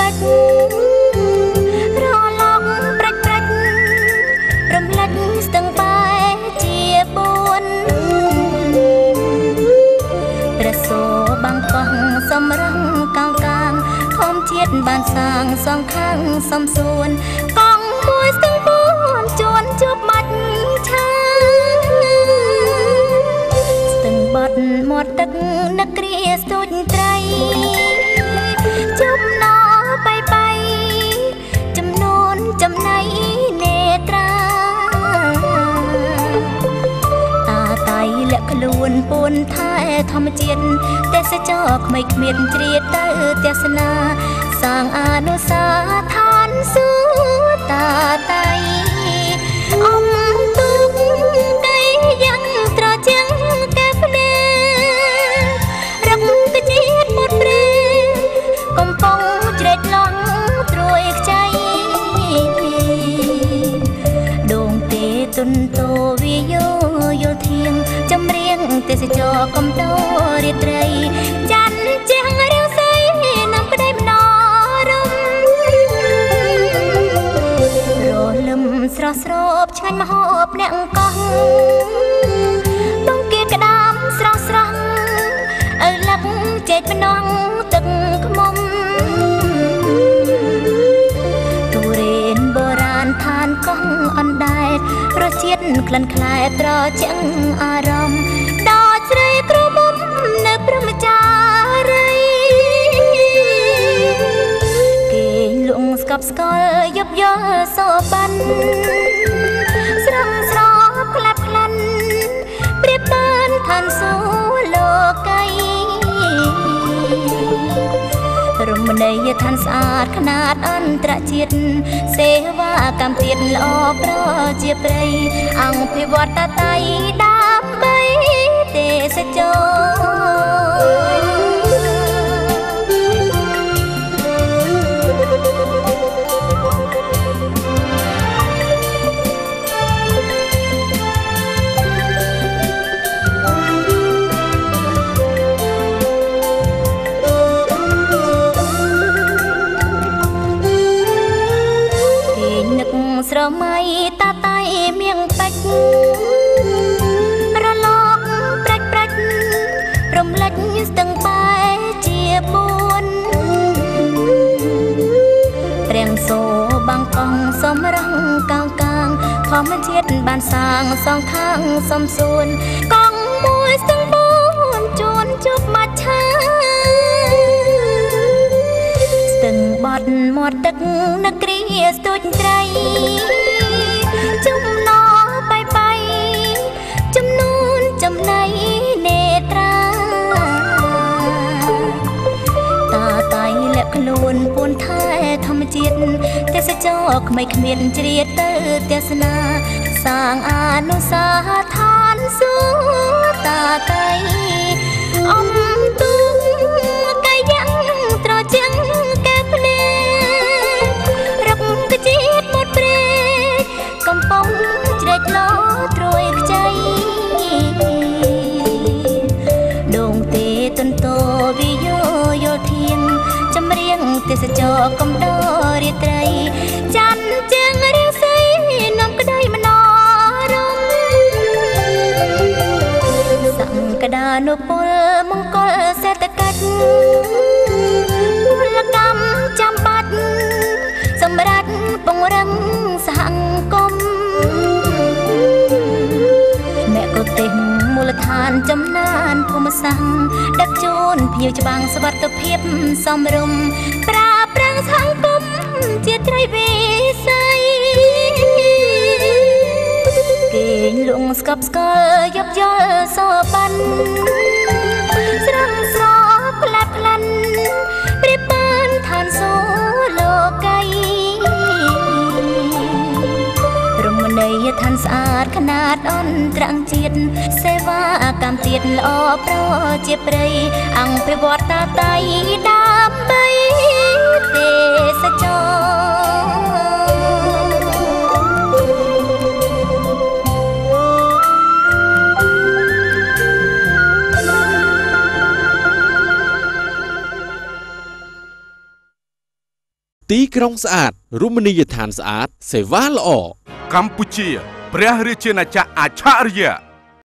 តៃមៀងពេជ្ររលងប្រាច់ប្រាច់រំលេចស្ទឹងបែជាបួនព្រះសូរបាំងកោះសំរងកោងកាងធម្មជាតិបានសាងសងខាងសំសួនកងមួយស្ទឹងបួនជួនជួបមាច់ឆាស្ទឹងបត់មាត់ទឹកនឹកគ្រាស្ទូច ខ្លួនពួនថែធម្មជាតិទេសចរក្មេងគ្មានជ្រៀតទៅទេសនា សាងអនុស្សាវដ្ឋានសួរតាតៃអំទុក រកំដោរាត្រីចាន់ជាងរាវសីនាំក្តីមនោរមរលឹមស្រស់ស្របឆ្ងាញ់មហូបអ្នកកោះបងគៀក្តាមស្រស់ស្រស់ឪលឹកចេកម្នងទឹកខ្មុំទូរេនបុរាណឋានកោះអណ្ដែតរសជាតិក្លិនខ្លែត្រជាងអារម្មណ៍ដល់ស្រីក្រមុំ នៅព្រមចារីគេងលងស្កប់ស្កល់យប់យល់សបាន់ស្រងស្រងក្លាប់ក្លាន់ព្រៀបបានឋានសួគ៌លោកីរមណីយដ្ឋានស្អាតខ្នាតអន្តរជាតិសេវាកម្មទៀតល្អប្រជាប្រិយអង្គភិវឌ្ឍតៃដើម្បីទេសចរ តាតៃមៀងពេជ្ររលកប្រាច់ប្រាច់រំលេចស្ទឹងបែជាបួនព្រាំងសូបាំងកងសំរងកោងកាងធម្មជាតិបានសាងសងខាងសំសួនកងមួយស្ទឹងបួនជួនជប់មកឆាស្ទឹងបត់មាត់ទឹកនឹកគ្រាស្ទូចត្រី ធម្មជាតិទេសចរក្មេងគ្មានជ្រៀតទៅទេសនាសាងអនុស្សាវដ្ឋានសួរតាកៃ កំដោរាត្រីចាន់ជាងរាសីនាំក្តីមនោរមសង្កដានុពលមង្គលសេដ្ឋកិច្ចពលកម្មចាំបាច់សម្រាប់ពង្រឹងសហគមន៍អ្នកក៏ទេមូលដ្ឋានចំណានភូមិសាស្ត្រដឹកជូនភៀវច្បាំងសវត្ថភាពសំរុំប្រាប្រាំ ងសង្គមជាត្រីវិស័យគេងលងស្កប់ស្កល់យប់យល់សបាន់ស្រងស្រផ្លាត់ផ្លាន់ព្រៀបបានឋានសូលោកីរមណីយឋានស្អាតខ្នាតអន្តរជាតិសេវាកម្មទៀតល្អប្រជាប្រិយអង្គប្រវត្តិតៃដើមបី ទេសចរ។ទីក្រុងស្អាតរមណីយដ្ឋានស្អាត សេវាល្អកម្ពុជា ព្រះរាជាណាចក្រអច្ឆរិយៈ